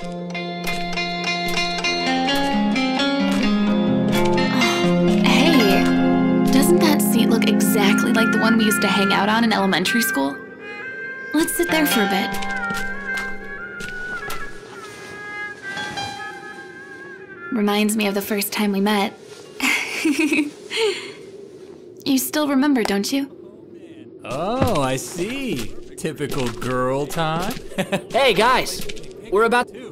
Hey, doesn't that seat look exactly like the one we used to hang out on in elementary school? Let's sit there for a bit. Reminds me of the first time we met. you still remember, don't you? Oh, I see. Typical girl time. Hey guys, we're about to...